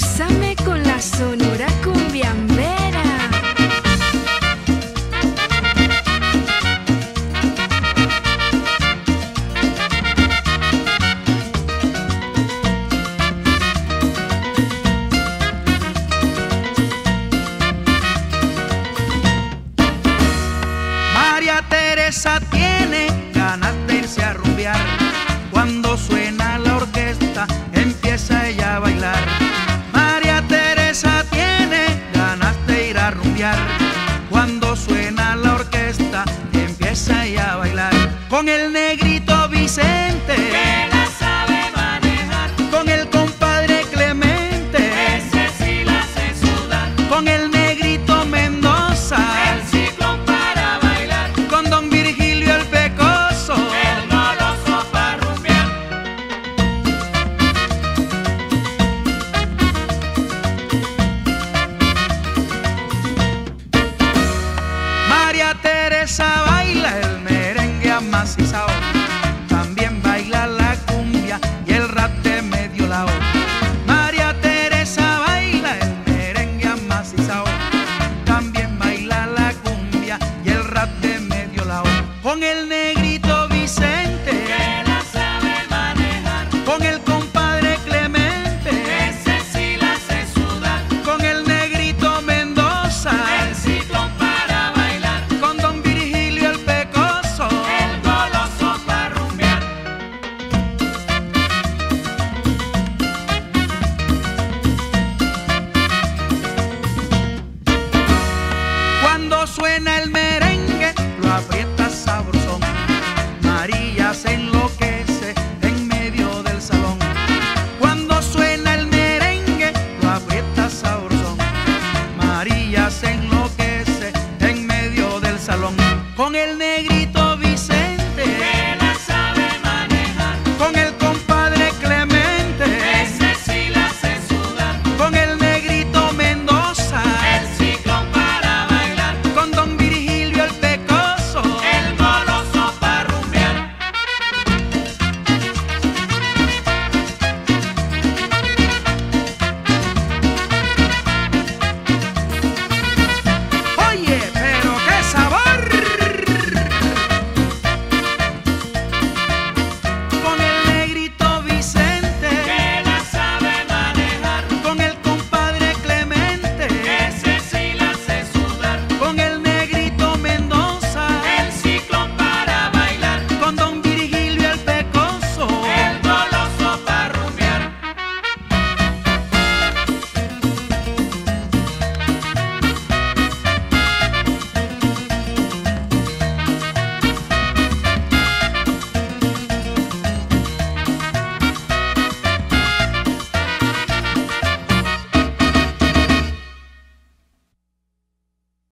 Gózame con la sonora cumbia macizao. También baila la cumbia y el rap de medio lao. María Teresa baila el merengue a macizao. También baila la cumbia y el rap de medio lao. Con el negrito Vicente. Que la sabe manejar. Con el con el negro.